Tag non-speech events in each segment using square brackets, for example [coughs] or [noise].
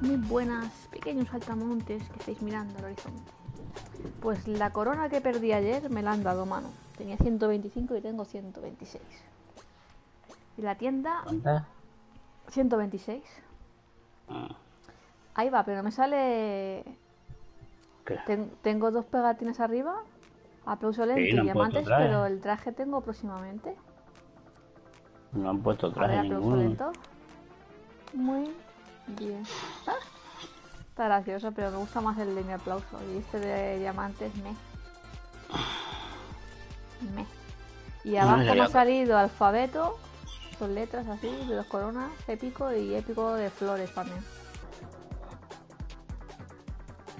Muy buenas, pequeños saltamontes que estáis mirando al horizonte. Pues la corona que perdí ayer me la han dado mano. Tenía 125 y tengo 126. Y la tienda ¿Cuántas? 126. Ah, Ahí va, pero no me sale. ¿qué? Ten- tengo dos pegatines arriba. Aplauso lento Sí, y no diamantes, pero el traje tengo próximamente. No han puesto traje ninguno. Muy bien. Está gracioso, pero me gusta más el de mi aplauso. Y este de diamantes, me. Me. Y abajo ha veo. salido alfabeto. Son letras así, de dos coronas, épico y épico de flores también.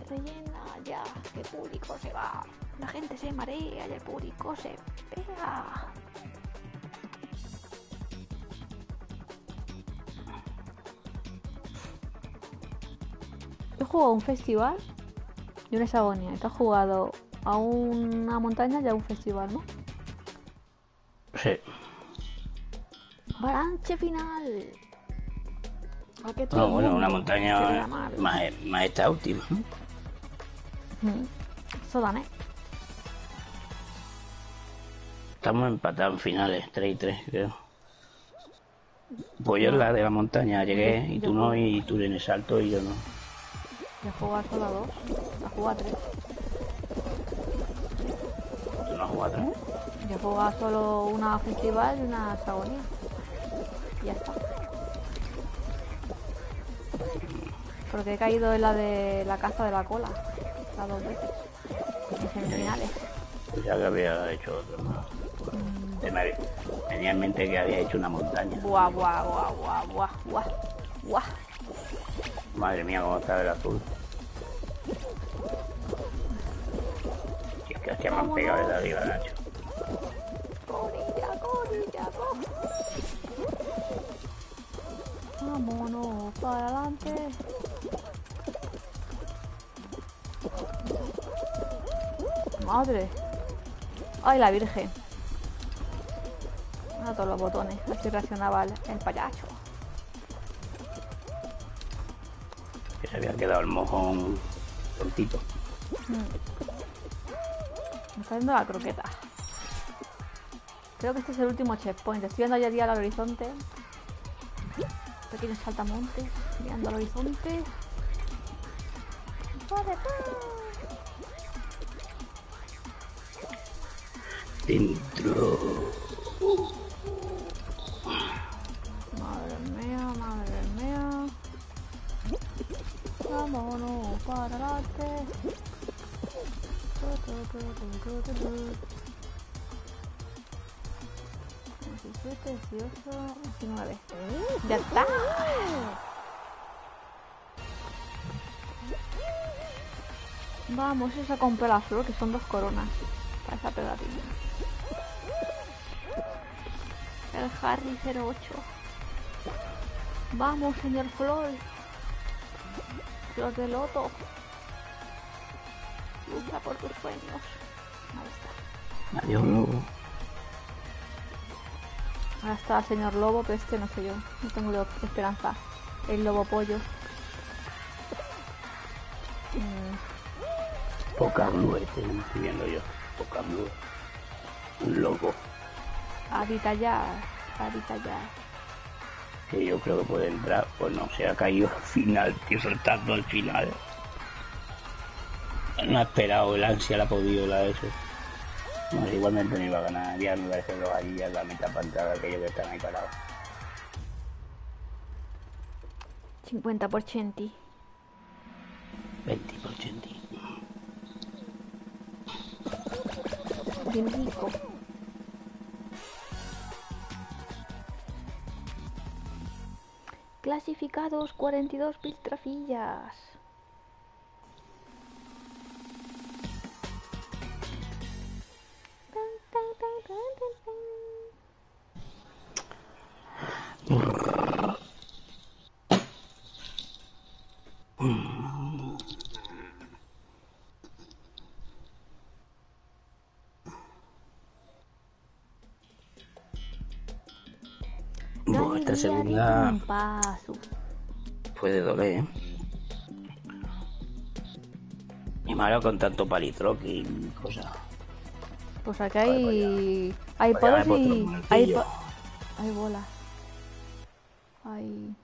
Rellena ya, que el público se va. La gente se marea y el público se pega. He jugado a un festival y una hexagonía. Y tú has jugado a una montaña y a un festival, ¿no? Sí. Balance final. ¿A qué No, bueno, una montaña vea mal? más, más esta última. ¿no? Mm. ¿eh? Estamos empatados en finales, 3 y 3, creo. Pues yo la de la montaña llegué y tú no, y tú en el salto y yo no. Voy a jugar solo a dos. A jugar a tres. ¿Tú no has jugado atrás? Yo he jugado solo una festival y una hexagonía. Y ya está. Porque he caído en la de la caza de la cola. Las dos veces. En semifinales. Ya que había hecho otro más. Me tenía en mente que había hecho una montaña. Buah, buah, buah, buah, buah, buah. Buah. Madre mía, cómo está el azul. Que me han pegado desde arriba, Nacho. Corilla, corilla. Vámonos para adelante. Madre. Ay, la virgen. A todos los botones. Así reaccionaba el, el payacho. Que se había quedado el mojón tontito. Me está la croqueta. Creo que este es el último checkpoint. Estoy viendo ya día al horizonte. Pequeños saltamontes. Mirando al horizonte. Dentro. Madre mía, madre mía. Vámonos para adelante. 17, 18, 19. ¡Ya está! Vamos, es a comprar la flor, que son dos coronas. Para esa pegatina. El Harry 08. Vamos, señor Flor. Flor de loto. Por tus sueños. Ahí está. Adiós, lobo. Ahora está el señor Lobo, pero este no sé yo. No tengo esperanza. El lobo pollo. Mm, Poca blue, este, estoy viendo yo. Poca blue. Un lobo. Habita ya. Habita ya. Que yo creo que puede entrar. Pues no, se ha caído al final, tío, saltando al final. No ha esperado, el ansia la ha podido la ese. Bueno, igualmente no iba a ganar, ya me parece los allí a la mitad para entrar aquellos que están ahí parados. 50 por 80. 20 por 80. Bien rico. Clasificados 42 piltrafillas. Segunda un paso. puede doler, ¿eh? Y malo con tanto palitroque y cosas. Pues aquí hay. Hay Pues palos y. Hay, pa- hay bolas. Hay.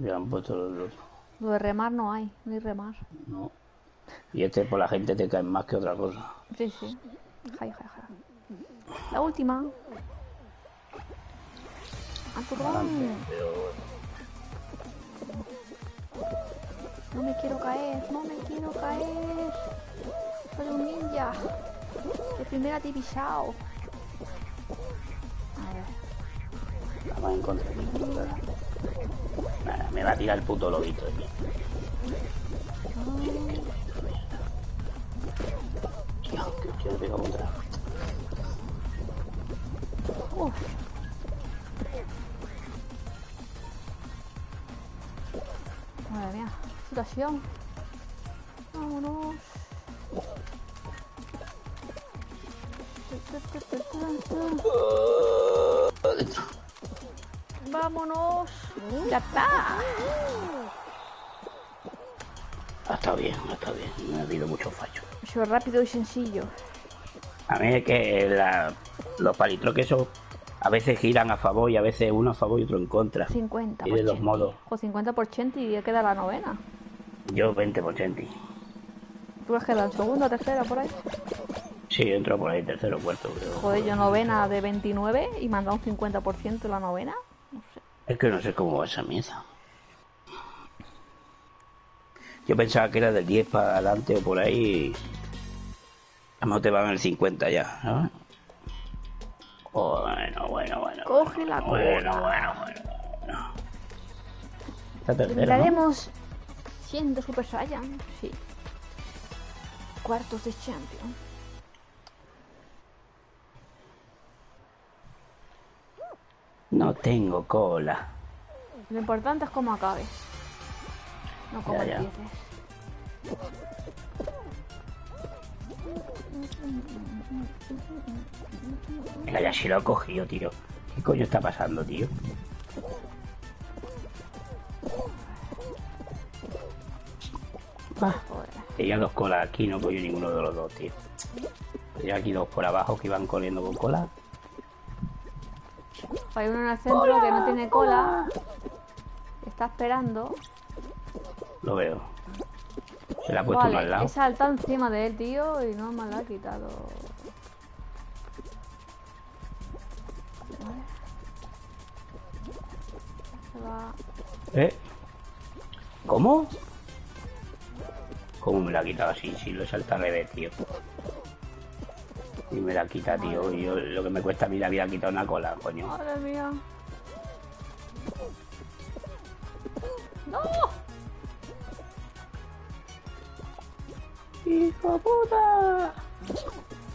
Ya han puesto los otros. Lo de remar no hay, no hay remar. No. Y este por la gente te cae más que otra cosa. Sí, sí. Jai, jai, jai. La última. No me quiero caer, no me quiero caer. Soy un ninja. De primera división. A ver. vamos a encontrar nada. Nada, me va a tirar el puto lobito. Tío, que contra. Uf. Madre mía, situación. Vámonos. Vámonos. Ya está. Ha estado bien, ha estado bien. No ha habido muchos fallos. Ha sido rápido y sencillo. A mí es que la- los palitroques esos a veces giran a favor y a veces uno a favor y otro en contra. 50 Y de los modos. O 50 por Chenti y ya queda la novena. Yo 20 por Chenti. ¿Tú has quedado en segunda, tercera, por ahí? Sí, entro por ahí tercero, cuarto, creo. Joder, yo novena de 29 y me han dado un 50% la novena. No sé. Es que no sé cómo va esa mesa. Yo pensaba que era del 10 para adelante o por ahí. No te van el 50 ya, ¿sabes? Bueno, bueno, bueno. Coge la Bueno, cola. bueno, bueno. bueno. ¿no? Terminaremos siendo Super Saiyan. Sí. Cuartos de Champion. No tengo cola. Lo importante es cómo acabes. No cómo Ya, ya. Venga, ya si lo he cogido, tío. ¿Qué coño está pasando, tío? Ah, tenía dos colas aquí, no cogió ninguno de los dos, tío. Tenía aquí dos por abajo que iban corriendo con cola. Hay uno en el centro que no tiene cola. Está esperando. Lo veo. Se le ha puesto uno al Vale, lado. he saltado encima de él, tío, y no me lo ha quitado. ¿Eh? ¿Cómo? ¿Cómo me la ha quitado así? Si lo he saltado al revés, tío. Y me la quita, tío. Yo, lo que me cuesta a mí la había quitado una cola, coño. Madre mía. ¡No! ¡Hijo puta!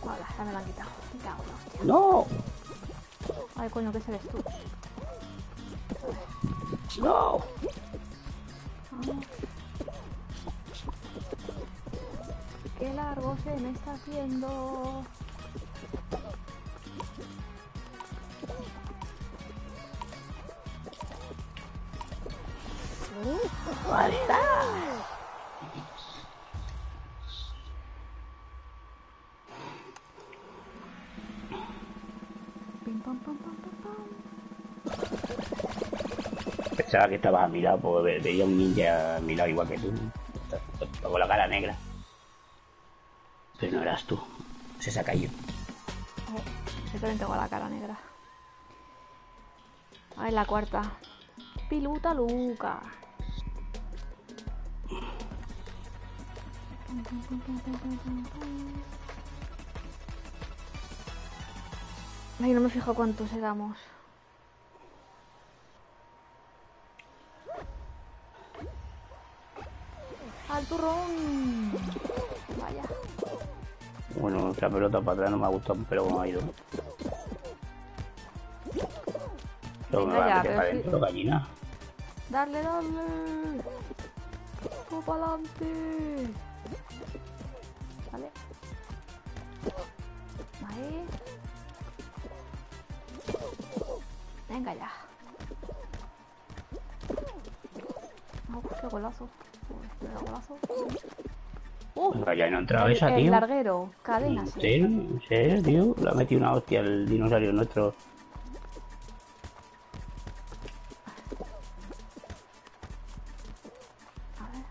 Vale, ya me la han quitado. Me cago. ¡No! Ay, coño, ¿qué eres tú? ¡No! Qué largo se me está haciendo. Que estabas a mi porque ve- veía un ninja a mi lado igual que tú. Con la cara negra. Pero no eras tú. Se caído. Oh, yo también tengo la cara negra. Ay, la cuarta. Piluta Luca. Ay, no me fijo cuántos damos. turrón. Vaya. Bueno, nuestra pelota para atrás no me ha gustado, pero como ha ido. Yo me va a meter para adentro, si... gallina. Darle, darle. Tú para adelante. Vale. Vale. Venga ya. No, qué golazo. Uh, Venga, ya no ha entrado el, esa, el tío. larguero, cadena. sí. Sí, serio, tío. Le ha metido una hostia al dinosaurio nuestro. A ver.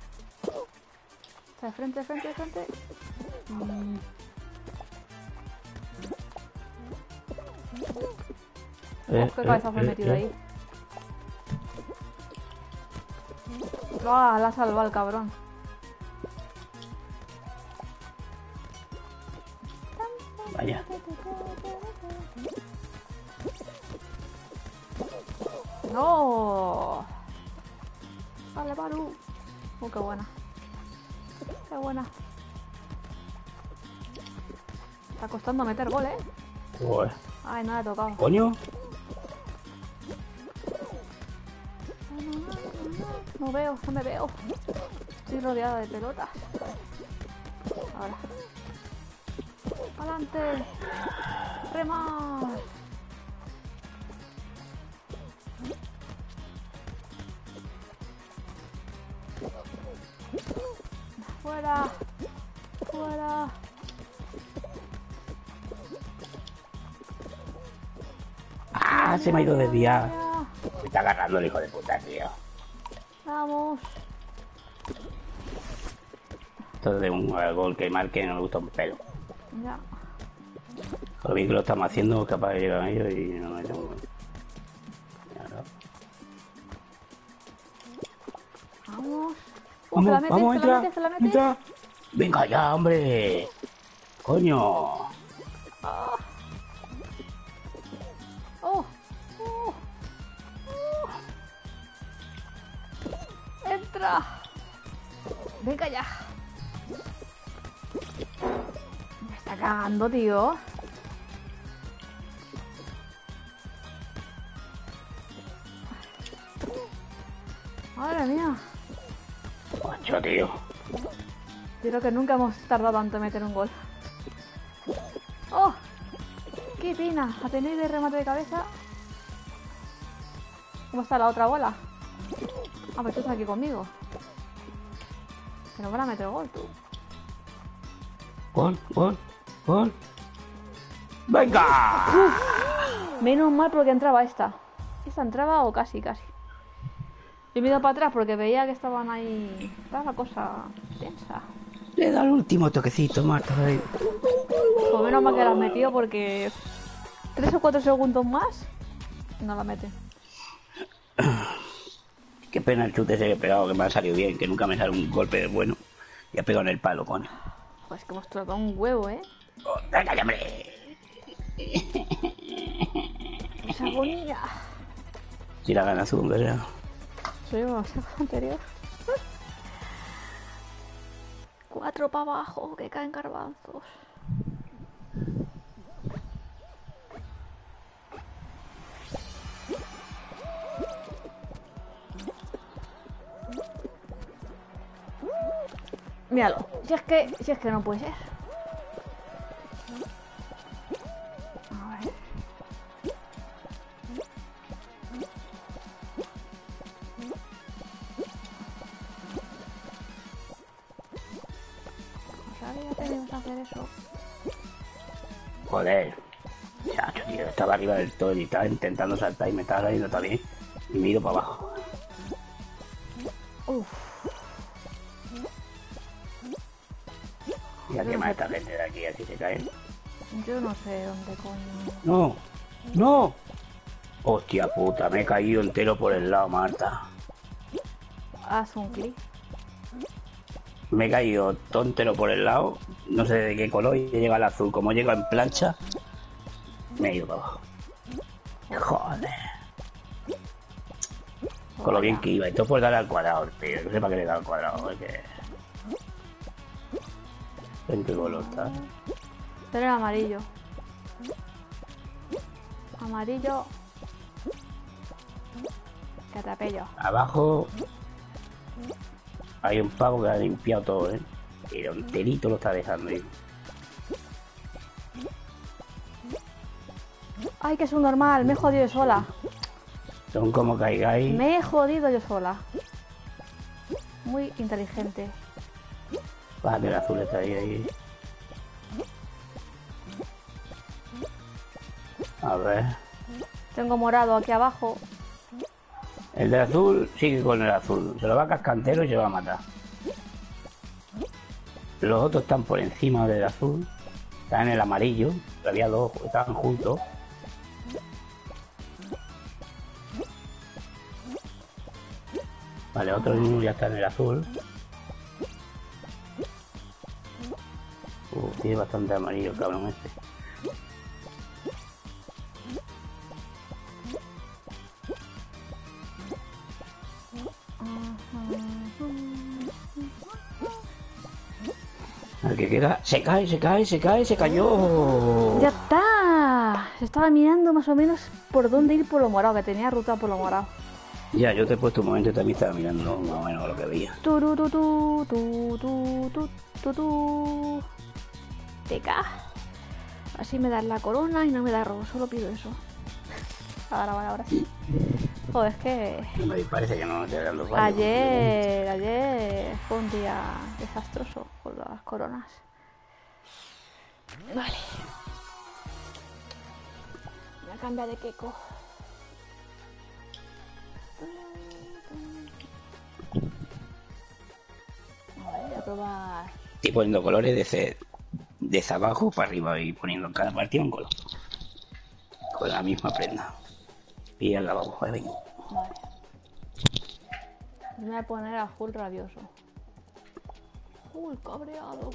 Está de frente, de frente, de frente. Mm. Eh, qué eh, cabezazo he eh, metido eh. ahí. Ah, la ha salvado el cabrón. Vaya. ¡No! Vale, Baru. Oh, qué buena. Qué buena. Está costando meter gol, ¿eh? Joder. Ay, no le he tocado. Coño. No me veo. Estoy rodeada de pelotas. Ahora. ¡Adelante! ¡Rema! ¡Fuera! ¡Fuera! Ah, se me ha ido desviado. Me está agarrando el hijo de puta, tío. ¡Vamos! Esto de un gol que marque no me gusta un pelo. Ya. Lo bien que lo estamos haciendo, capaz de llegar a ellos y no me tengo. No. ¡Vamos! Vamos, vamos, entra, entra. Venga ya, hombre. Coño. ¡Entra! Venga ya. Me está cagando, tío. Madre mía. Macho, tío. Creo que nunca hemos tardado tanto en meter un gol. ¡Oh! ¡Qué pena! A tener de remate de cabeza. ¿Cómo está la otra bola? Ah, pues tú estás aquí conmigo. Que no van a meter gol, tú. Gol, gol, gol. ¡Venga! Menos mal porque entraba esta. Esta entraba o casi, casi. Yo me he ido para atrás porque veía que estaban ahí. Estaba la cosa tensa. Le da el último toquecito, Marta. ahí. Pues menos mal que la has metido porque. Tres o cuatro segundos más. No la mete. Qué pena el chute ese que he pegado, que me ha salido bien, que nunca me sale un golpe bueno. Y ha pegado en el palo, coño. Pues que hemos tratado un huevo, ¿eh? Oh, ya, hombre. Esa agonía. Si la ganas tú, sea. Soy un anterior. Cuatro para abajo, que caen garbanzos. Míralo, si es que, si es que no puede ser. A ver. Pues ya tenemos que hacer eso. Joder. Chacho, tío, estaba arriba del todo y estaba intentando saltar y me estaba saliendo también. Y ido para abajo. No sé dónde coño. No, no. Hostia puta, me he caído entero por el lado, Marta. Haz un clic. Me he caído tontero por el lado, no sé de qué color, y llega al azul. Como llega en plancha, me he ido para abajo. Joder. Con lo bien que iba, y todo por darle al cuadrado, tío. No sé para qué le he dado al cuadrado, es que... ¿En qué color está? Pero el amarillo. Amarillo. Que te apello. Abajo hay un pavo que ha limpiado todo, ¿eh? Pero enterito lo está dejando ahí. Ay, que es un normal. Me he jodido yo sola. Son como caigáis. Me he jodido yo sola. Muy inteligente. Va, que el azul está ahí, ahí. A ver. Tengo morado aquí abajo. El de azul sigue con el azul. Se lo va a cascantero y se va a matar. Los otros están por encima del azul. Están en el amarillo. Había dos, estaban juntos. Vale, otro ya está en el azul. Uh, tiene bastante amarillo cabrón este. Se cae, se cae, se cae, se cayó. ¡Ya está! Estaba mirando más o menos por dónde ir por lo morado, que tenía ruta por lo morado. Ya, yo te he puesto un momento y también estaba mirando más o menos lo que veía. Tu, tu, tu, tu, tu, tu, tu. Así me das la corona y no me da robo, solo pido eso. [laughs] Ahora, vale, ahora sí. Joder, es que Me parece que no te ayer, ayer fue un día desastroso las coronas. Vale. Voy a cambiar de queco. A ver, voy a probar. Estoy poniendo colores desde, desde abajo para arriba y poniendo en cada partido un color. Con la misma prenda. Y al lavabo. Vale. Me voy a poner a Hulk rabioso. Hulk cabreado.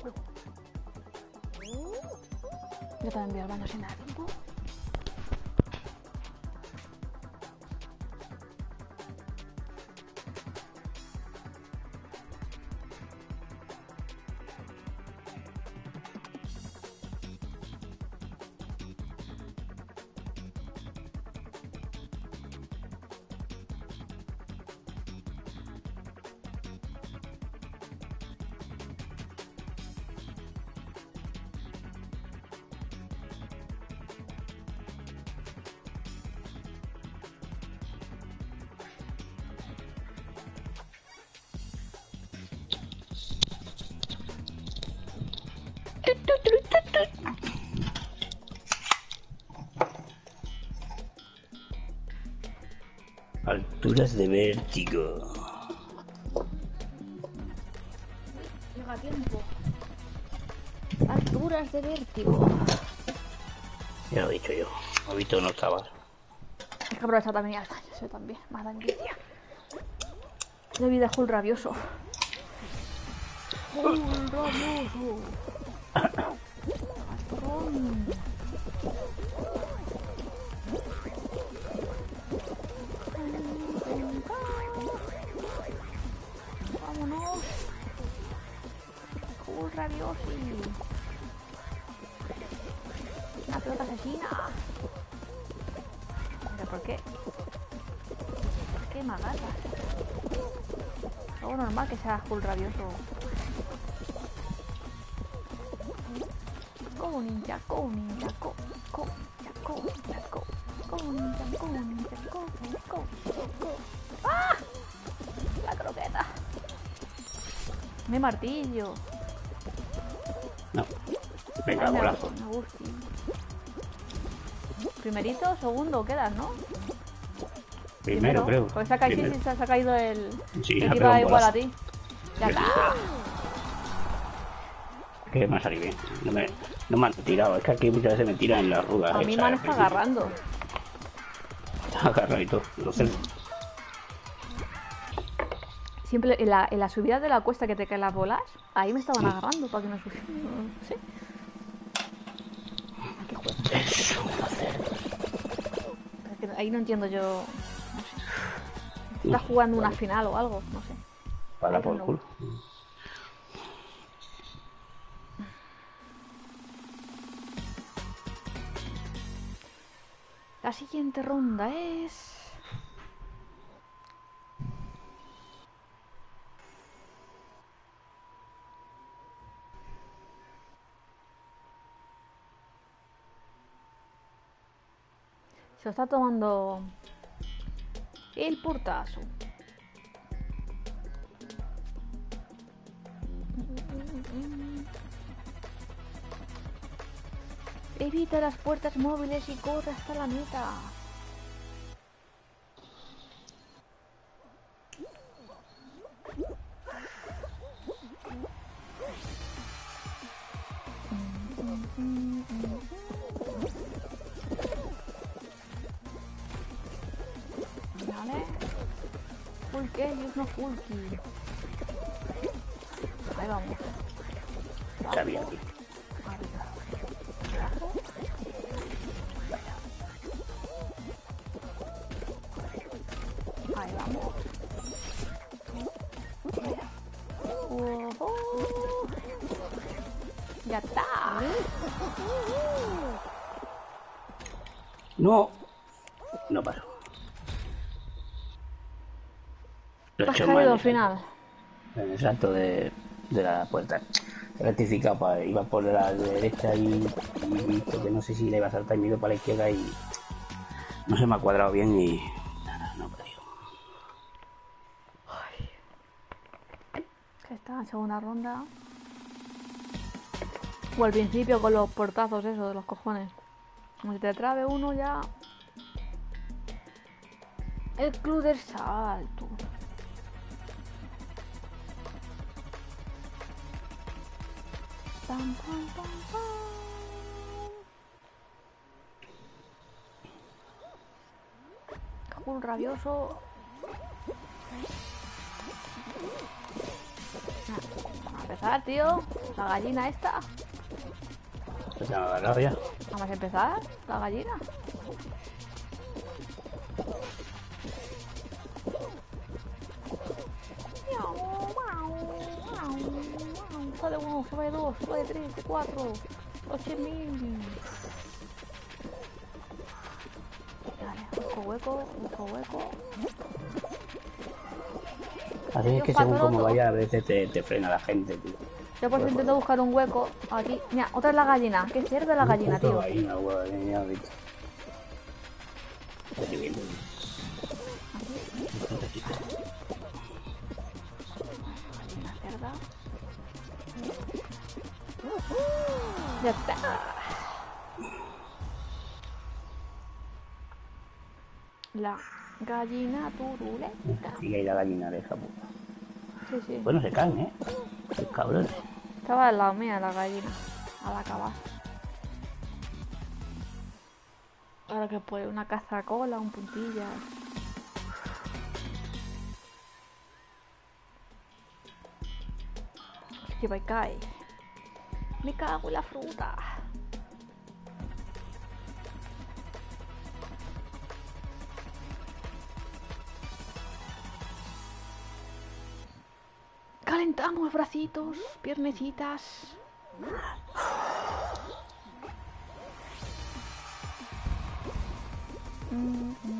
Yo también voy al baño sin nada tiempo. De vértigo. Llega tiempo. Alturas de vértigo. Ya lo he dicho yo. He visto no estaba. Hay que aprovechar también daño, eso también. Más que día. De vida Hulk rabioso. [laughs] Hulk rabioso. [coughs] Patrón. Hulk rabioso. Una pelota asesina. ¿Pero por qué? ¿Por qué me agarras? Algo normal que sea Hulk rabioso. Go ninja, go ninja, go ninja, go ninja. Go ninja, go ninja, go, go, go. ¡Ah! La croqueta. Mi martillo. Venga, golazo. Primerito, segundo quedas, ¿no? Primero, creo. Porque se ha, caído, sí, sí, se ha caído el. Sí, el iba igual a ti. Ya está. Que me ha salido bien. No me, no me han tirado. Es que aquí muchas veces me tiran en las rugas. A mí me han estado agarrando. Está agarrado y todo. Lo sé. Siempre en la, en la subida de la cuesta que te caen las bolas, ahí me estaban agarrando para que no subiera. No ahí no entiendo yo. No sé. ¿Estás jugando una final o algo? No sé. Para por culo. La siguiente ronda es. se está tomando el portazo. Evita las puertas móviles y corre hasta la meta. Kill. Ahí vamos. Aquí. Arriba. Ahí vamos. Ojo. Ya está. No pasó. Lo he Has hecho caído mal, al final. En el salto de, de la puerta. Para, iba por la derecha y, y visto que no sé si le iba a saltar y me para la izquierda y no se me ha cuadrado bien y nada, no he. Que está en segunda ronda. O al principio con los portazos esos de los cojones. Como si te trabe uno ya. El club del salto. Pam, pam, pam, pam. Jul rabioso. Vamos a empezar, tío. La gallina esta. Pues ya agarrado ya. Vamos a empezar. La gallina. Uno, sale dos, sale tres, cuatro, ocho mil. Vale, busco hueco, busco hueco. Así es que según como vaya a veces te, te frena la gente, tío. Yo por eso intento buscar un hueco aquí. Mira, otra es la gallina. Qué cerda la gallina, tío. gallina, ya, Ya está. La gallina turulenta. Sigue ahí la gallina de esa puta. Sí, sí. Bueno, se caen, ¿eh? Cabrones. Estaba al lado mía la gallina. A la acabar. Ahora que puede una cazacola, un puntilla. Que va y cae. Me cago en la fruta. Calentamos bracitos, piernecitas. Mm, mm,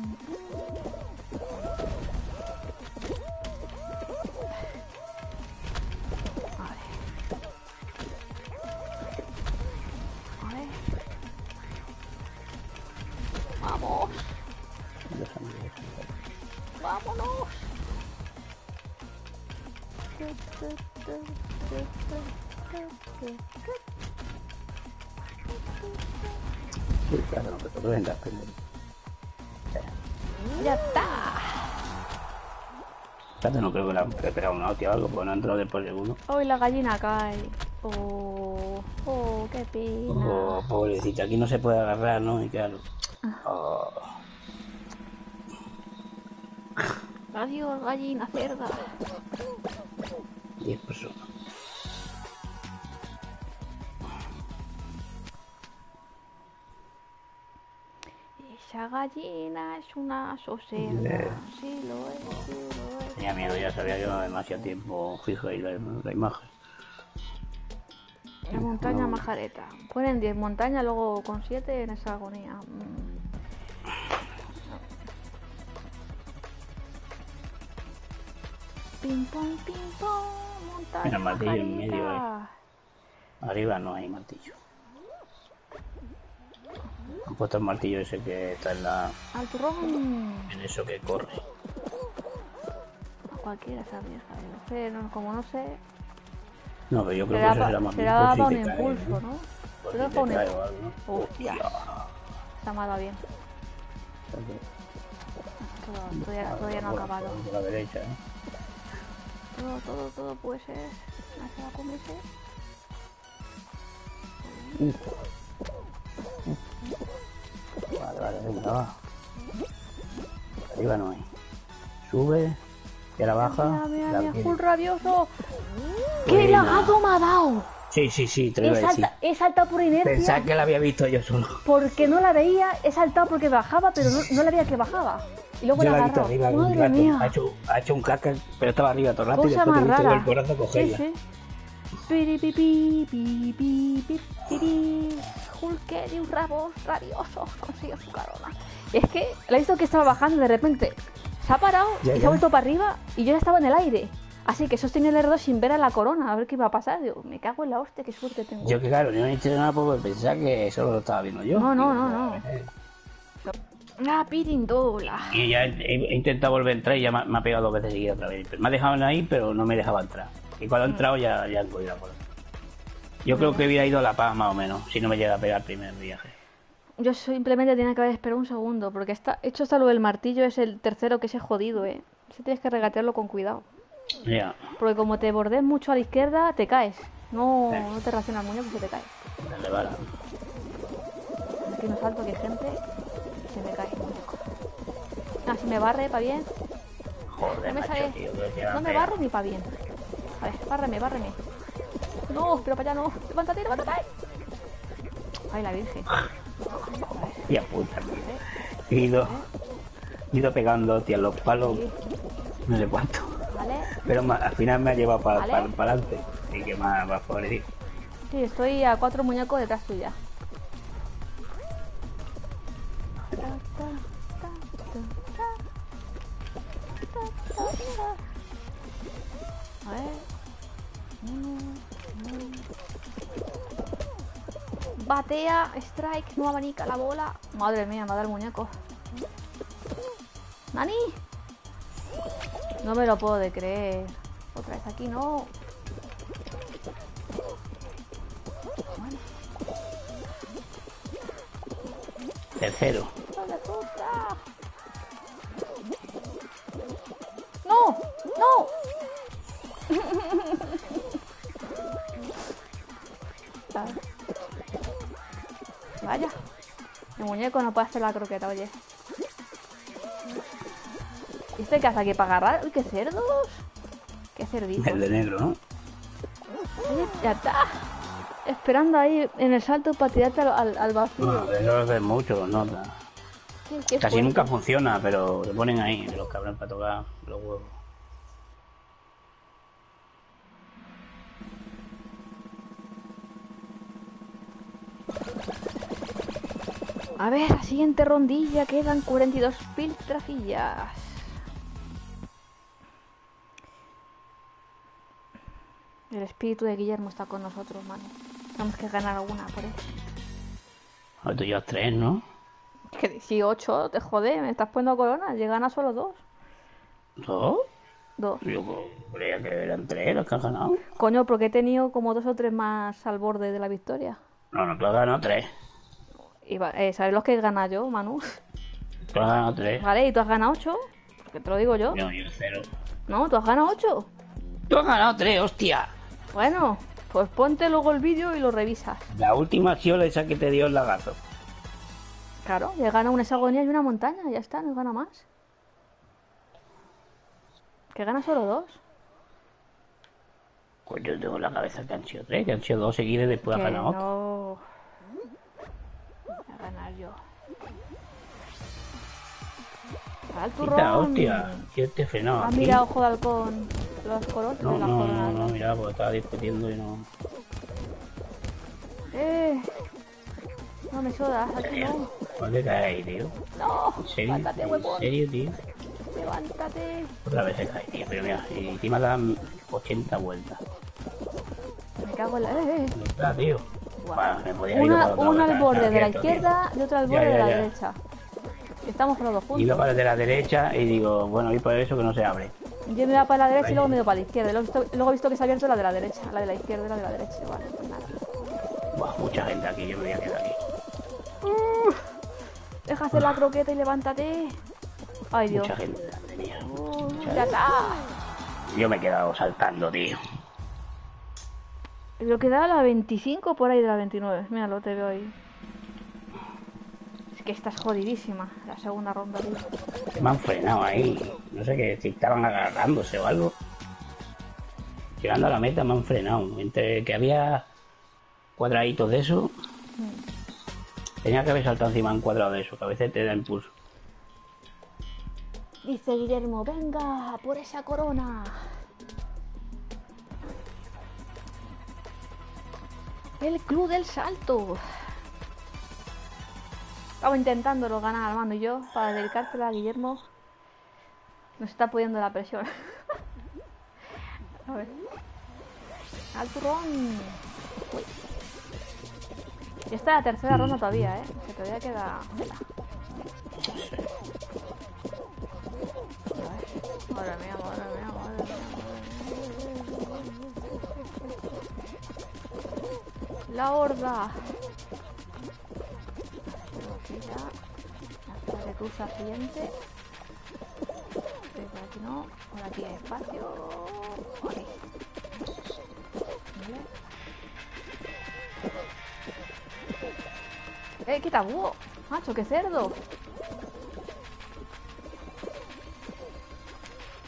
No creo que le han pegado una hostia o algo, porque no ha entrado después de uno. Hoy la gallina cae. Oh, oh, qué pena. Oh, pobrecita, aquí no se puede agarrar, ¿no? Y claro. Oh, Adiós, gallina cerda. 10 personas. Esa gallina es una socerda. Eh. Sí lo es, sí lo es. Tenía miedo, ya sabía yo demasiado tiempo fijo ahí la, la imagen. La montaña majareta. Ponen 10 montañas, luego con 7 en esa agonía. Mm. Ping pong, ping pong, montaña Mira, martillo en medio, majareta. Arriba no hay martillo. Han puesto el martillo ese que está en la. Al turrón. en eso que corre. A cualquiera se arriesga. no sé, no- como no sé. No, pero yo creo Será, que eso será más será para un impulso, ¿no? Si para un impulso. ¿no? Hostia, me ha dado bien. Todo- todavía, todavía no ha acabado. Por la derecha, ¿eh? Todo, todo, todo puede ser. Hacia la cumbre, sí. Vale, vale, venga, va. Arriba no hay. Sube, y ahora baja. Mira, mira, mira, full rabioso. ¡Qué Buena. lagado me ha dado! Sí, sí, sí, te lo He, iba a decir. salta- he saltado por inercia Pensaba que la había visto yo solo. porque no la veía. He saltado porque bajaba, pero no, no la veía que bajaba. Y luego Yo la la he he visto agarrado. arriba un Madre rato. mía. Ha hecho, ha hecho un caca, pero estaba arriba todo el rato y después más te visto rara. el corazón Sí, cogerla. sí. Piri, pi, piri. Hulkerius rabos, rabioso, consigue su corona. Y es que la he visto que estaba bajando de repente se ha parado Ya, y se ha vuelto para arriba y yo ya estaba en el aire. Así que sostenía el R2 sin ver a la corona, a ver qué iba a pasar. Digo, me cago en la hostia, qué suerte tengo. Yo que claro, no he hecho nada porque pensaba que solo lo estaba viendo yo. No, no, no, no. eh. Ah, pirindola. Y ya he, intentado volver a entrar y ya me, ha- pegado dos veces seguidas otra vez. Me ha dejado ahí, pero no me dejaba entrar. Y cuando he entrado ya, ya he cogido la cola. Yo creo que hubiera ido a La Paz más o menos, si no me llega a pegar el primer viaje. Yo simplemente tenía que haber esperado un segundo, porque está hecho hasta lo del martillo es el tercero que se jodido, eh. Ese tienes que regatearlo con cuidado. Ya, Porque como te bordes mucho a la izquierda, te caes. No, no te muñeco y se te cae. dale bala. Aquí no salto, que hay gente. Se me cae. Ah, si me barre, pa' bien. Joder, No me macho, tío, No me pegar. barre ni pa' bien. A ver, bárreme, bárreme. No, pero para allá no. Levántate, levántate. Ay, la virgen. Ya puta, tío. He ido, he ido pegando, tío, los palos, Sí, no sé cuánto. vale. Pero ma- al final me ha llevado para Vale. adelante. Y que ha, me ha favorecido. Sí, estoy a cuatro muñecos detrás tuya. Batea, strike, no abanica la bola. Madre mía, me dado el muñeco. ¡Nani! No me lo puedo de creer. Otra vez aquí, no. Tercero. Muñeco no puede hacer la croqueta, oye. ¿Y este qué hace aquí para agarrar? ¡Uy, qué cerdos! ¡Qué cerditos! El de negro, ¿no? Oye, ya está. Esperando ahí en el salto para tirarte al, al, al vacío. No, eso es mucho, qué Casi fuerte. nunca funciona, pero se ponen ahí, los cabrones para tocar los huevos. A ver, la siguiente rondilla quedan 42 piltrafillas. El espíritu de Guillermo está con nosotros, mano. Tenemos que ganar alguna por él. Ahora tú llevas tres, ¿no? Que 18, te jode, me estás poniendo corona. Llegan a solo dos. ¿Dos? Dos. Yo creía que eran tres los que has ganado. Coño, porque he tenido como dos o tres más al borde de la victoria. No, no, tú has ganado tres. Y eh, ¿Sabes los que gana yo, Manu? Tú has ganado tres. Vale, ¿y tú has ganado ocho? Porque te lo digo yo. No, yo cero. No, tú has ganado ocho. Tú has ganado tres, hostia. Bueno, pues ponte luego el vídeo y lo revisas. La última acción esa que te dio el lagazo. Claro, le gana una hexagonía y una montaña, ya está, no gana más. Que gana solo dos. Pues yo tengo en la cabeza que han sido tres, que han sido dos seguidas y después que ganado otro. no. A ganar yo. Al Quita, turrón. hostia, ¿quién te frenado? Ah, aquí? mira, ojo de halcón. Las coronas. No, las no, coronas. no, no, mira, porque estaba discutiendo y no. Eh. No me sodas, aquí no. ¿Dónde cae ahí, tío? No, ¿En serio? levántate, ¿En huevón. serio, tío? Levántate. Otra vez se cae, tío, pero mira, y encima dan 80 vueltas. Me cago en la. Eh, eh. Está, tío. Bueno, Una, una al borde de la izquierda y otra al borde de la derecha. Estamos los dos Iba juntos. para de la derecha y digo, bueno, voy por eso que no se abre. Yo me iba para la derecha y luego me iba para la izquierda. Luego, he visto- luego he visto que se ha abierto la de la derecha. La de la izquierda y la de la derecha. Vale, pues nada. Buah, mucha gente aquí, yo me voy a quedar aquí. Deja hacer la croqueta y levántate. Ay, Dios. Mucha gente. Uh, ya está. Yo me he quedado saltando, tío. Creo que da la 25 por ahí de la 29. Míralo, te veo ahí. Es que estás jodidísima. La segunda ronda, tío. Que me han frenado ahí. No sé qué, si estaban agarrándose o algo. Llegando a la meta me han frenado. Entre que había cuadraditos de eso. Tenía que haber saltado encima un cuadrado de eso, que a veces te da impulso. Dice Guillermo, venga, por esa corona. El club del salto. Estaba intentándolo ganar, hermano, y yo, para dedicártela a Guillermo, nos está poniendo la presión. [laughs] a ver. Al turrón. Uy. Y esta es la tercera ronda todavía, ¿eh? Que todavía queda... Madre mía, madre mía, madre mía, La horda. Hasta que cruza siguiente. Pero aquí no. Por aquí hay espacio. ¡Eh, quita búho! ¡Macho, qué cerdo!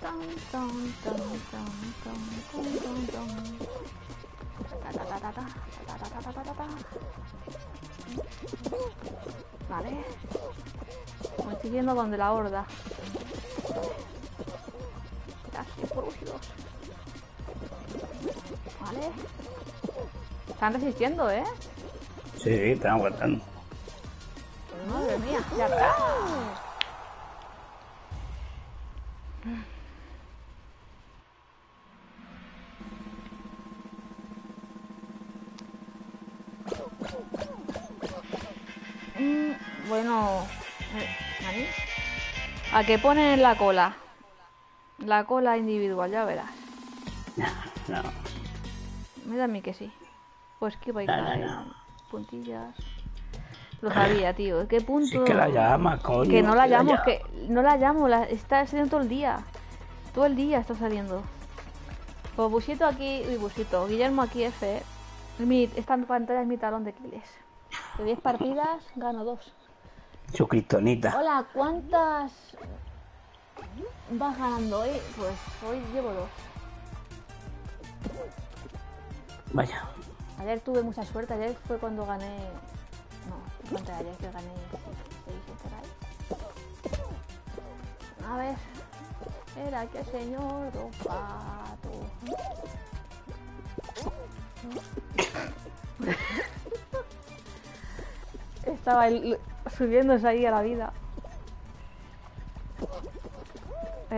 Tan, tan, tan, tan, tan, tan, tan, tan. Vale. Me estoy yendo donde la horda. Gracias por útilos. Vale. Están resistiendo, ¿eh? Sí, sí, están aguantando. Madre mía, ya está. ¿A qué ponen la cola? La cola individual, ya verás. No, Me da a mí que sí. Pues que va a No, no, no. Puntillas. Lo sabía, tío. ¿Qué punto? es que la llama, coño. Que no la llamo, que no la llamo, la, está saliendo todo el día. Todo el día está saliendo. Pues Busito aquí, uy, Busito, Guillermo aquí F. Mi, esta pantalla es mi talón de Aquiles. De 10 partidas, gano 2. Su. Hola, ¿cuántas vas ganando hoy? Pues hoy llevo 2. Vaya. Ayer tuve mucha suerte, ayer fue cuando gané. No, contra ayer que gané 6 por ahí. A ver. Era que señor Don Pato. Estaba el- subiéndose ahí a la vida.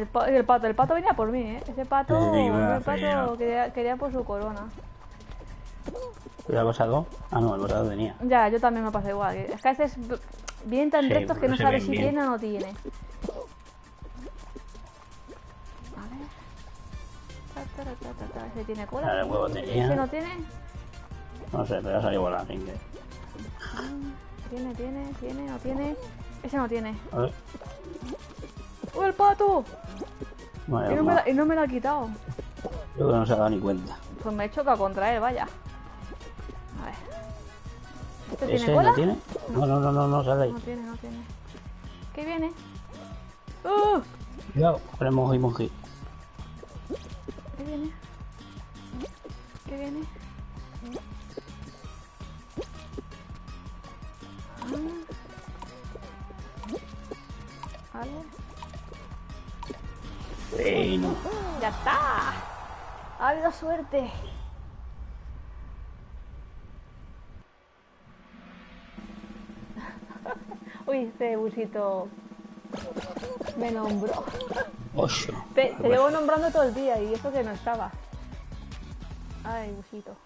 El, pa- el pato, el pato venía por mí, ¿eh? Ese pato, el pato quería, quería por su corona. ¿Tú ya has pasado? Ah, no, el pasado venía. Ya, yo también me pasa igual. Es que a veces vienen tan Sí, rectos que no sabes si bien. tiene o no tiene. A ver. ¿Ese tiene cola? Ahora el huevo tenía. ¿Ese no tiene? No sé, pero ha salido volando. que- Tiene, tiene, tiene, no tiene. Ese no tiene. A ver. ¡Oh, el pato! Y no, me la, y no me lo ha quitado. Yo creo que no se ha dado ni cuenta. Pues me he chocado contra él, vaya. A ver. ¿Este tiene ¿Ese cola? no tiene? No, no, no, no, no, sale ahí. No tiene, no tiene. ¿Qué viene? ¡Uh! Cuidado, con el moji moji. ¿Qué viene? ¿Qué viene? Ah. Vale. Bueno. ¡Ya está! Ha habido suerte. [laughs] Uy, este busito me nombró. Ocho. Te, te llevo nombrando todo el día y eso que no estaba. Ay, busito.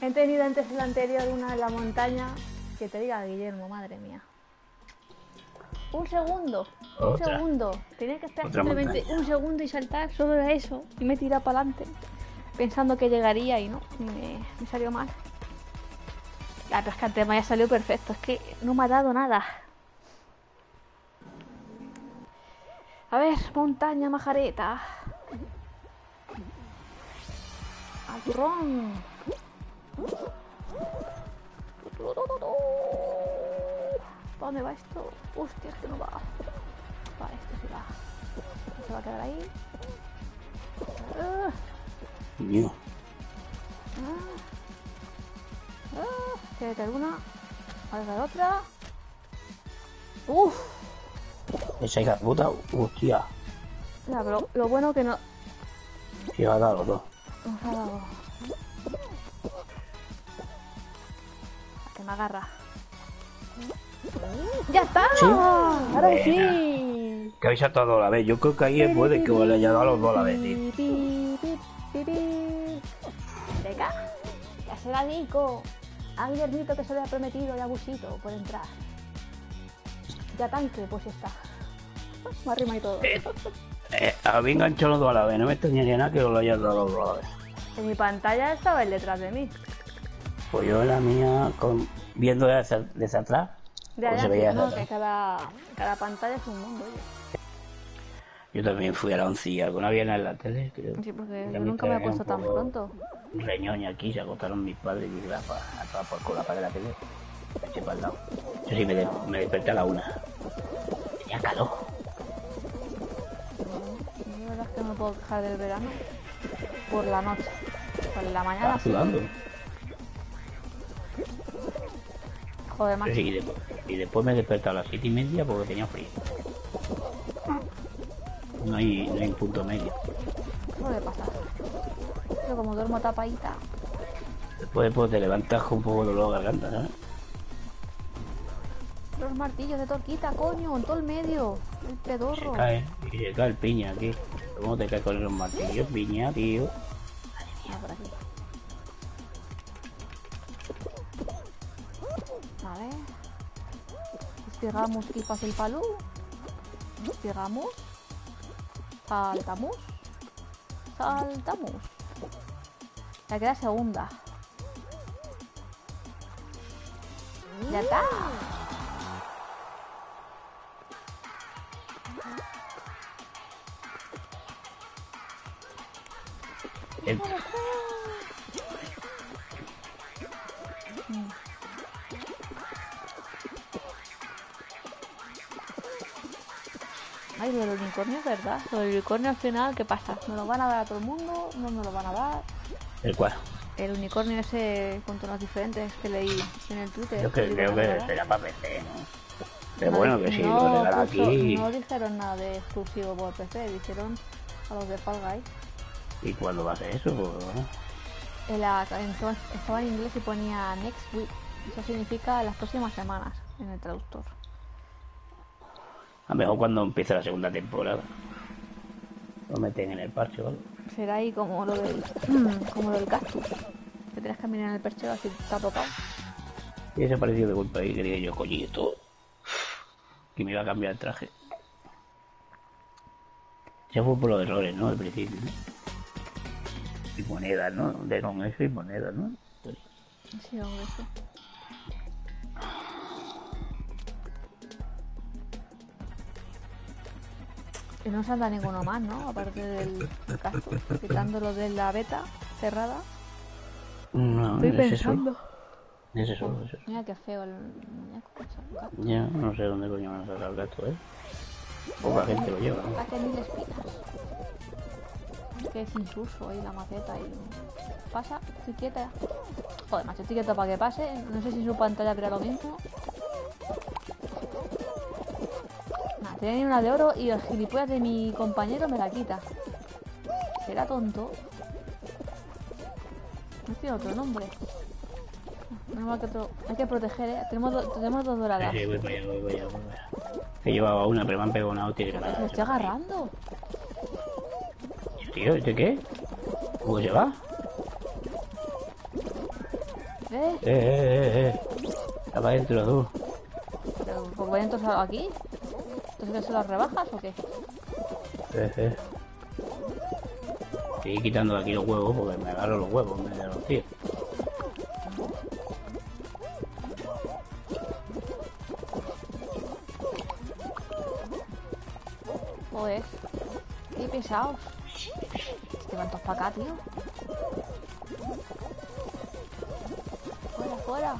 He tenido antes el anterior una en la montaña. Que te diga Guillermo, madre mía. Un segundo. Un segundo. Tenía que esperar Otra simplemente montaña. un segundo y saltar. Solo era eso. Y me tiré para adelante. Pensando que llegaría y no. Me, me salió mal. La que antes me había salido perfecto. Es que no me ha dado nada. A ver, montaña majareta. Al turrón. ¿Para dónde va esto? Hostia, es que no va. Vale, esto sí va. Se va a quedar ahí. Ah, Mío. ah, ah. Quédate alguna. A ver la otra. Uf. Esa hija puta, hostia. Ya, pero lo bueno que no Se va a dar los dos. nos ha dado. Que me agarra. ¡Ya está! Sí. ¡Ahora sí! Que habéis saltado a la vez. Yo creo que ahí puede que os le haya dado a los dos a la vez, tío. Venga, ya será Nico. A Guillermito que se le ha prometido y a Busito por entrar. Ya tanque, pues ya está. Me arrima y todo. Eh, habéis enganchado los dos a la vez. No me extrañaría nada que os lo hayas dado a los dos a la vez. En mi pantalla estaba él detrás de mí. Pues yo la mía, con, viendo desde, desde atrás, Ya, pues ya, se veía no, que cada, cada pantalla es un mundo, oye. Yo también fui a la oncilla. Alguna vez en la tele, creo. Sí, porque yo nunca me he puesto tan poco pronto. Reñoña aquí, se acostaron mis padres y dije, va, pa, pa, por con la pared de la tele. Me eché para el lado. Yo sí me, de- me desperté a la una. Tenía calor. Yo la verdad es que no me puedo quejar del verano por la noche. Por la mañana Estaba sí. Joder, macho. Sí, y, después, y después me desperté a las siete y media porque tenía frío. No hay, no hay punto medio. Suele pasar. Yo como duermo tapadita. Después pues, te levantas con un poco de dolor de garganta, ¿sabes? Los martillos de torquita, coño, en todo el medio. El Se pedorro. cae, y se cae el piña aquí. ¿Cómo te cae con los martillos, piña, tío? Ah, por aquí. A ver. Estiramos y pasa el palo. Estiramos. Saltamos. Saltamos. Ya queda segunda. Ya está. Entra. Ay, lo del unicornio es verdad. Lo del unicornio al final, ¿qué pasa? ¿Me lo van a dar a todo el mundo? ¿No me lo van a dar? El cual. El unicornio ese con tonos diferentes que leí en el Twitter. Yo que, creo que será para PC, ¿no? Pero No bueno, que sí, no lo puso- aquí. No dijeron nada de exclusivo por PC, dijeron a los de Fall Guys. ¿Y cuándo va a ser eso? Bueno. En la- en- estaba en inglés y ponía next week. Eso significa las próximas semanas en el traductor. A lo mejor cuando empiece la segunda temporada. Lo meten en el parche algo. Será ahí como lo del, [clears throat] como lo del cactus. Que tienes que mirar en el perchero así ha tocado. Y ese apareció de golpe ahí, quería yo, coño, esto. Que me iba a cambiar el traje. Ya fue por los errores, ¿no? Al principio, ¿no? Y monedas, ¿no? De con eso y monedas, ¿no? Sí, hombre, sí. Y no salta ninguno más, ¿no? Aparte del cactus. Quitándolo de la beta cerrada. No, Estoy es eso. pensando. Es eso, es eso. Mira qué feo el muñeco. cactus. Ya, no sé dónde coño van a sacar el gato, ¿eh? Poca gente lo lleva, ¿no? Ha tenido espinas. Que es insulso ahí la maceta y... Pasa, estoy quieta. Joder, macho, estoy quieta para que pase. No sé si su pantalla crea lo mismo. Tiene una de oro y el gilipollas de mi compañero me la quita. ¿Será tonto? No tiene otro nombre. Mal que otro- Hay que proteger, ¿eh? Tenemos, do- tenemos dos doradas. Sí, voy para allá, voy para allá, voy para allá. Que llevaba una, pero me han pegado una hostia. Lo estoy agarrando. Tío, ¿este qué? ¿Cómo se va? ¿Eh? Eh, eh, eh, eh. Está para adentro tú. Pero, ¿Por qué entonces aquí? ¿Pues que se las rebajas o qué? Eh, eh. Estoy quitando de aquí los huevos porque me agarro los huevos en vez de los pies. Joder. Qué pesados. Este van todos para acá, tío. Fuera, fuera.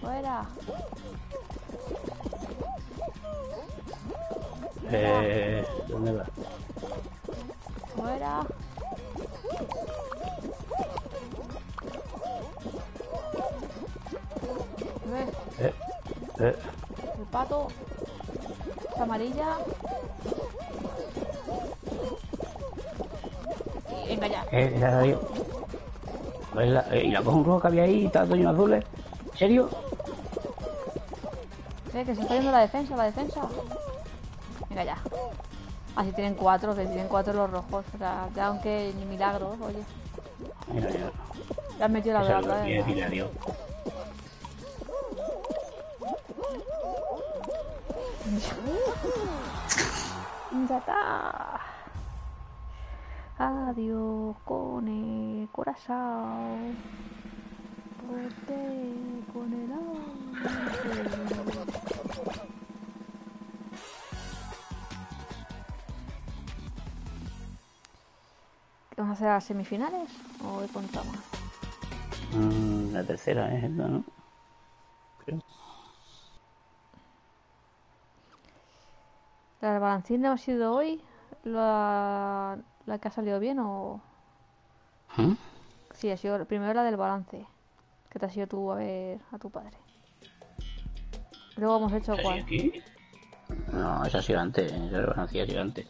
Fuera. Eh, ¿Dónde va? Fuera. ¿Ves? Eh, eh. El pato. Es amarilla. Y venga ya. Eh, ya salió. Pues la- eh, ¿Y la cojo un rojo que había ahí lleno de azules? ¿En serio? Eh, que se está yendo la defensa, la defensa. Venga ya. Así tienen cuatro, que tienen cuatro los rojos. O sea, ya aunque ni milagros, oye. Mira, mira. Ya han metido la vela es adiós. Ya está. Adiós con el corazón. Porque con el. Hacer las semifinales? ¿O he contado más? Mm, la tercera es esta, ¿no? Creo. ¿La del balancín ha sido hoy la, la que ha salido bien o...? ¿Mm? Sí, ha sido primero la del balance, que te has ido tú a ver a tu padre. Luego hemos hecho ¿Esa cuál. aquí? No, esa ha sido antes, esa Balacía ha sido antes.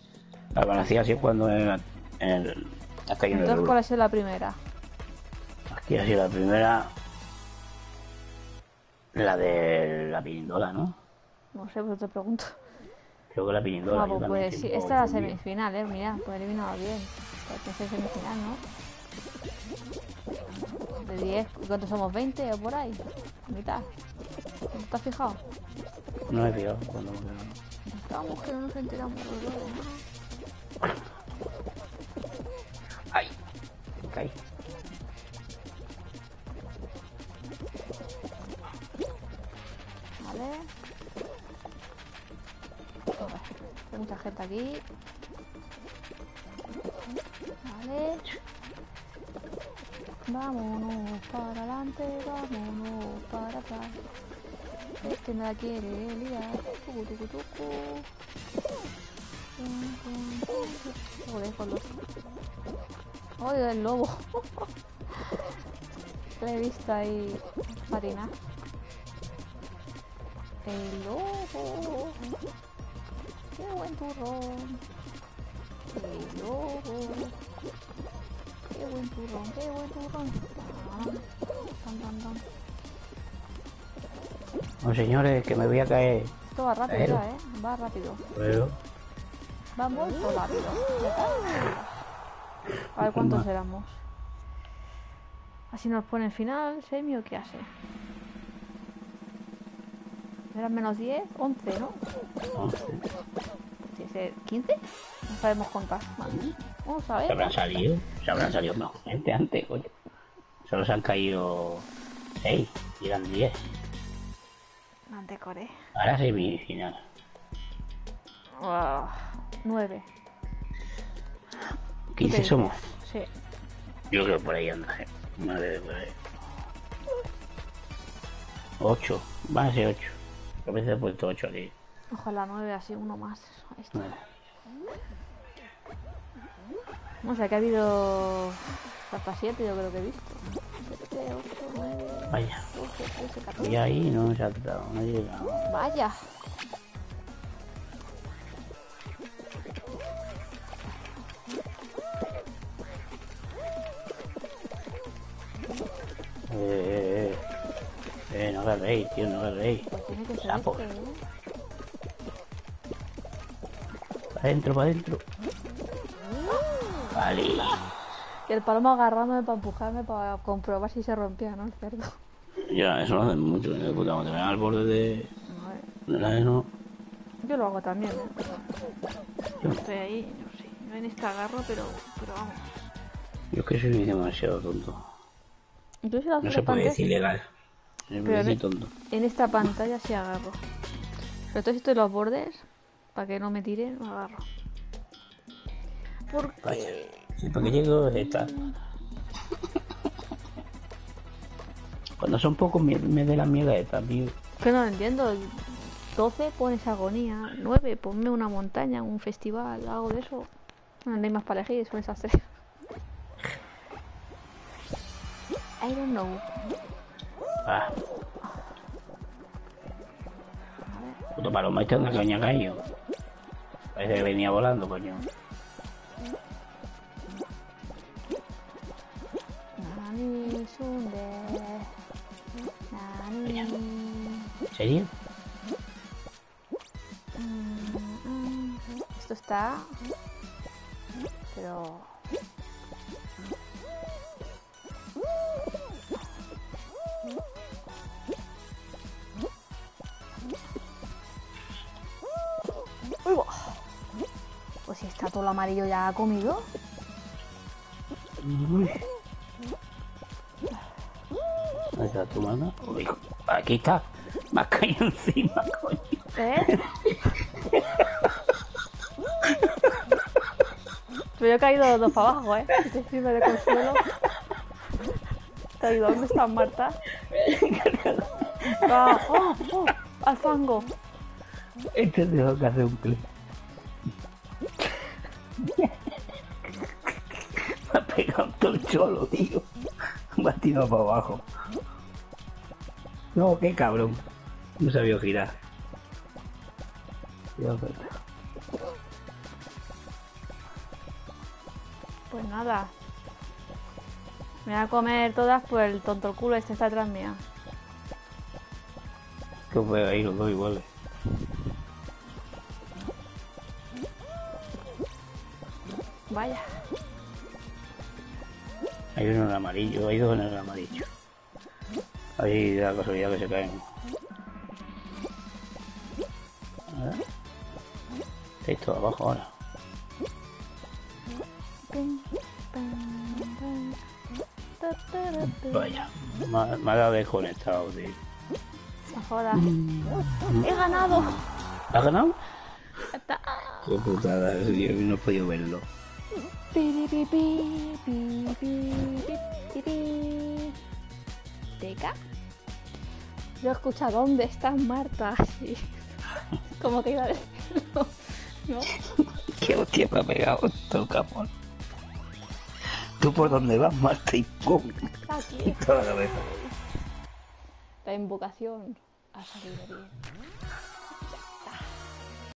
La Balacía ha sido cuando en, el- en el... Entonces. ¿cuál ha sido la primera? Aquí ha sido la primera... La de la pinindola, ¿no? No sé, pues te pregunto. Creo que la pinindola. Ah, pues, pues sí, esta es la semifinal, eh. Mira, pues eliminado bien. Porque es semifinal, ¿no? De 10, ¿y ¿cuántos somos? ¿20 o por ahí? Mitad. ¿No te has fijado? No me he fijado cuando... Estamos que no nos enteramos ¿no? Gente aquí. Vale. Vámonos para adelante, vámonos para atrás. Este la quiere liar. Tucu, tucu, tucu. Joder, con los... ¡Ay, el lobo! [laughs] Le he visto ahí patinar. El lobo. Qué buen turrón. El lobo. Qué buen turrón, qué buen turrón. Tan, tan, tan, tan. No, señores, que me voy a caer. Esto va rápido ya, ¿eh? Va rápido. Pero... Vamos todo rápido. A ver cuántos éramos. Así nos pone el final, semi o qué hace. Eran menos 10, 11, ¿no? No sé. Sí, ese- ¿15? No sabemos contar. Vale. Vamos a Se ver. habrán salido, se habrán salido mejor gente antes, coño. Solo se han caído 6 y eran 10. Antecore. Ahora semifinal. Wow. 9. 15 somos. Sí. Yo creo que por ahí anda, eh. Madre ahí. 8, van a ser 8. A veces he puesto 8 aquí. Ojalá 9, así uno más. Ahí está. Vale. O sea que ha habido hasta 7, yo creo que he visto. 7, 8, 9, Vaya. 12, 13, 14. Y ahí no se ha tratado, no ha llegado. Vaya. Eh, eh, no agarréis, tío, no agarréis. Pues tiene que ser Sapo. este. Para adentro, para adentro. Vale. Y el palomo agarrándome para empujarme para comprobar si se rompía, ¿no? El cerdo. Ya, eso lo hacen mucho, ¿eh? puta, ven al borde de... Madre. de la no. Yo lo hago también, ¿eh? Yo estoy ahí, no sé. No en este agarro, pero, pero vamos. Yo es que soy demasiado tonto. Yo No se puede decir legal. Me parece tonto. En esta pantalla sí agarro. Sobre todo si estoy en los bordes, para que no me tire, no agarro. Vaya. Porque... Sí, porque llego esta. Cuando son pocos me, me de la mierda esta, tío. Que no lo entiendo. 12 pones agonía, 9 ponme una montaña, un festival, algo de eso. No hay más para elegir, son esas tres. I don't know. Ah. Puto paloma, este una coña caído. Parece que venía volando, coño. ¿En serio? Mm, mm. Esto está. Pero. El amarillo ya comido. Uy. ¿Dónde está tu mano? Uy, aquí está. Me has caído encima, coño. ¿Eh? Pero yo he caído los dos para abajo, ¿eh? Estoy encima de consuelo. ¿Te ha ido? ¿Dónde está Marta? [laughs] Ah, ¡Oh! ¡Oh! ¡Al fango! Este tengo que hacer un clip. Me ha pegado todo el cholo, tío. Me ha tirado para abajo. No, qué cabrón. No sabía girar. Dios. Pues nada. Me voy a comer todas, pues el tonto el culo este está atrás mía. Que fue ahí los dos iguales. Vaya. Hay uno en amarillo, hay dos en el amarillo. Ahí da la casualidad que se caen. Estáis todos abajo ahora. Vaya, me ha, dado desconectado, tío. No jodas. ¡He ganado! ¿Has ganado? Está. Qué putada, yo no he podido verlo. ¿Teca? Yo he escuchado ¿dónde estás Marta? Sí. [laughs] Como que iba a decirlo. ¿No? Qué hostia me ha pegado capón. Tú por dónde vas, Marta, y pum. Aquí. [laughs] Toda la cabeza. La invocación ha salido bien.